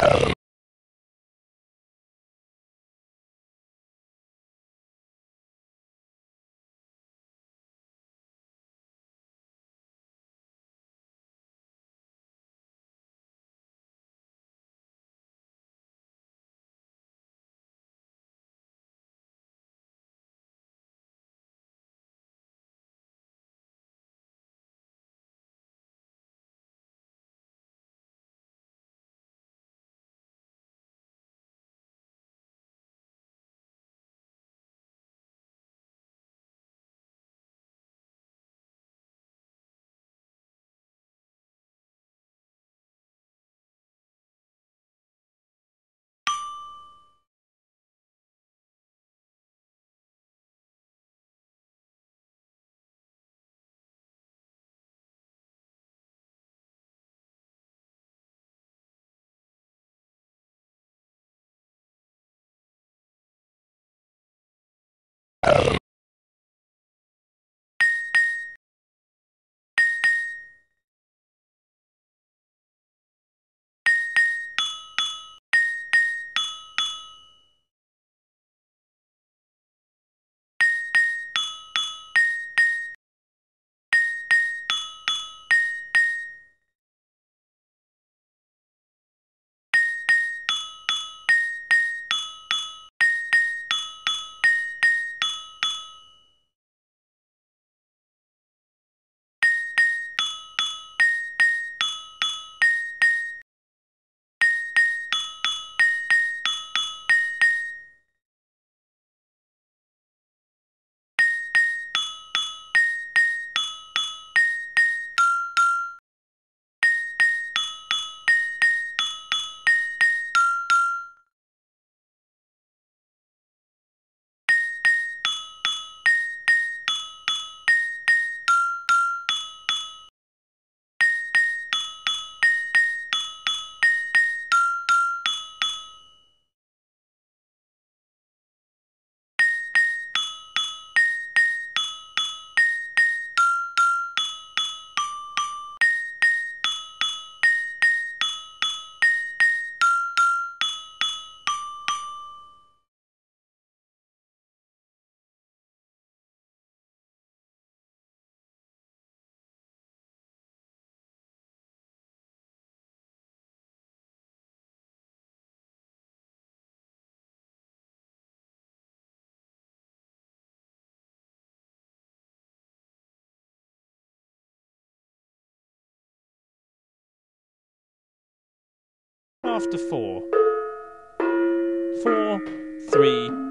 home Oh. After four. Four, three,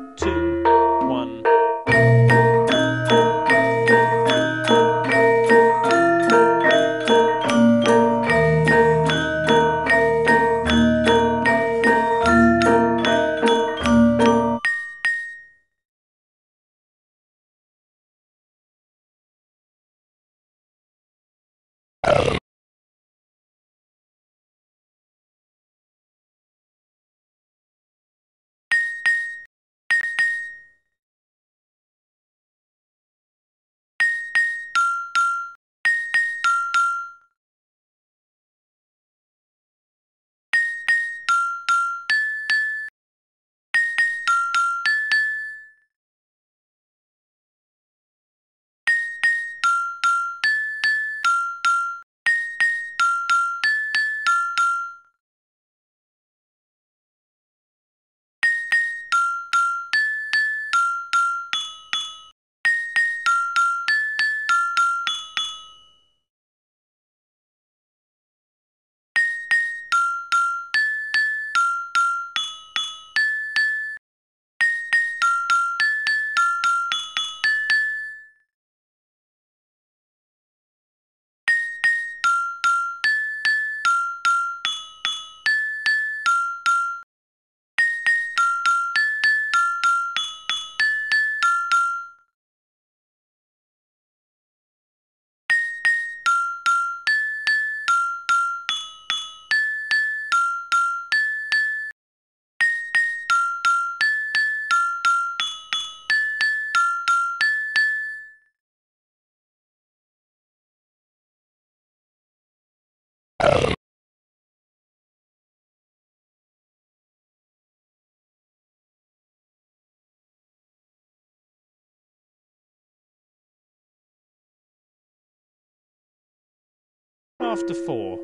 after four,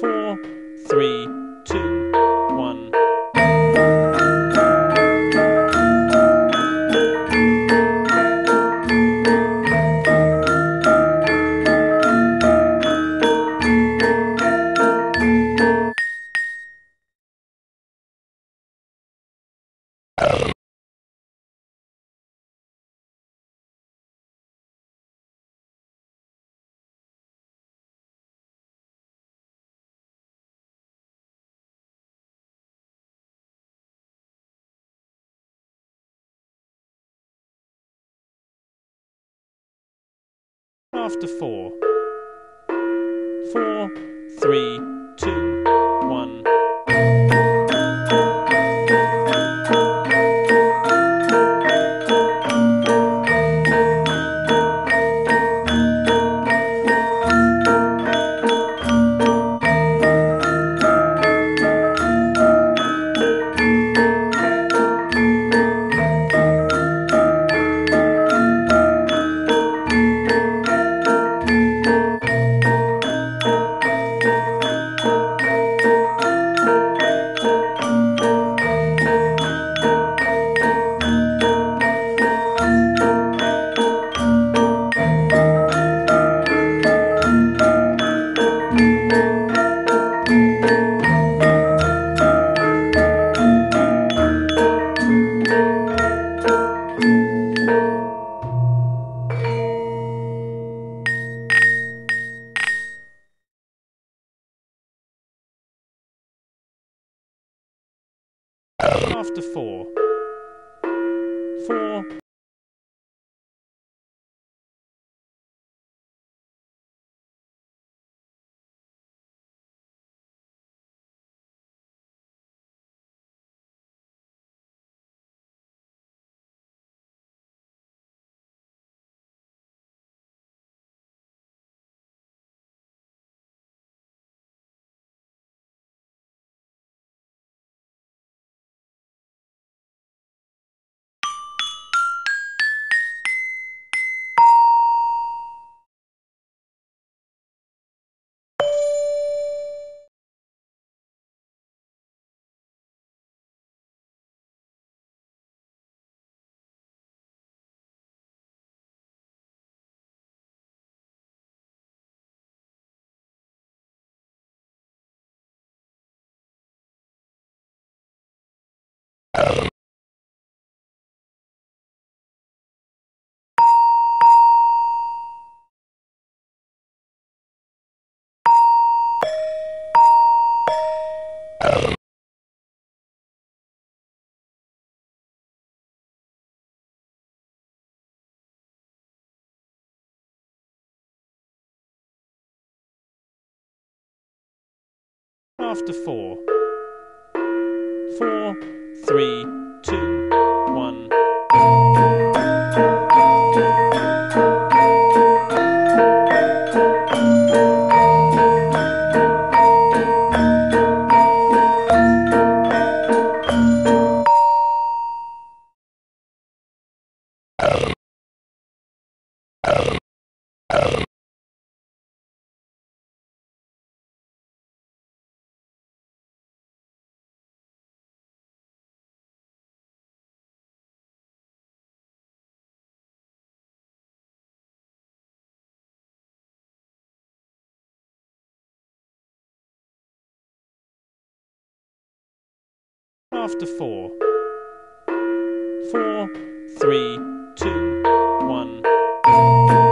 four, three, two. After four. Four, three, After four. Four, after four. Four, three, After four. Four, three, two, one.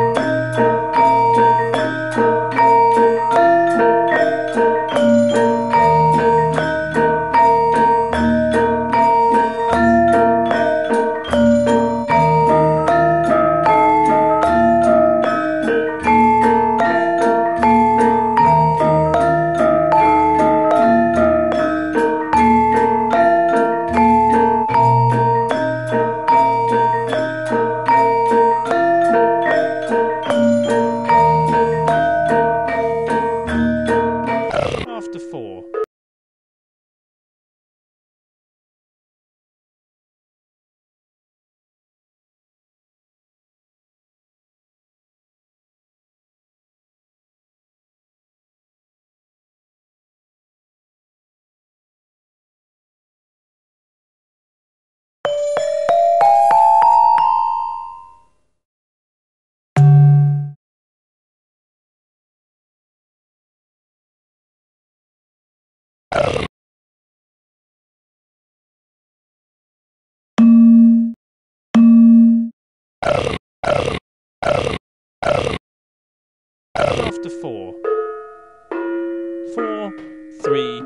After four. Four, three,